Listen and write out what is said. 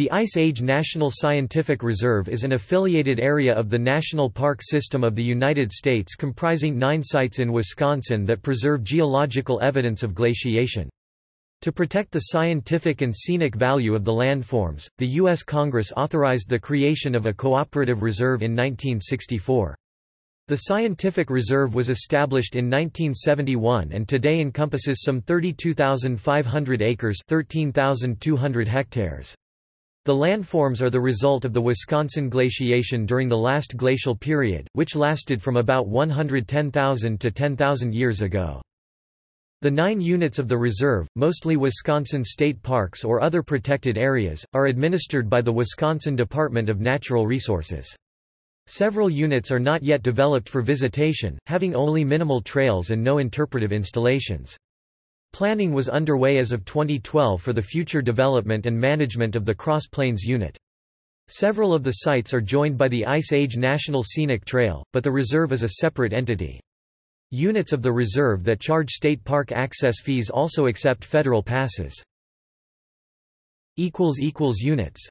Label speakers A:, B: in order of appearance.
A: The Ice Age National Scientific Reserve is an affiliated area of the National Park System of the United States comprising nine sites in Wisconsin that preserve geological evidence of glaciation. To protect the scientific and scenic value of the landforms, the U.S. Congress authorized the creation of a cooperative reserve in 1964. The Scientific Reserve was established in 1971 and today encompasses some 32,500 acres 13,200 hectares. The landforms are the result of the Wisconsin glaciation during the last glacial period, which lasted from about 110,000 to 10,000 years ago. The nine units of the reserve, mostly Wisconsin state parks or other protected areas, are administered by the Wisconsin Department of Natural Resources. Several units are not yet developed for visitation, having only minimal trails and no interpretive installations. Planning was underway as of 2012 for the future development and management of the Cross Plains unit. Several of the sites are joined by the Ice Age National Scenic Trail, but the reserve is a separate entity. Units of the reserve that charge state park access fees also accept federal passes. Units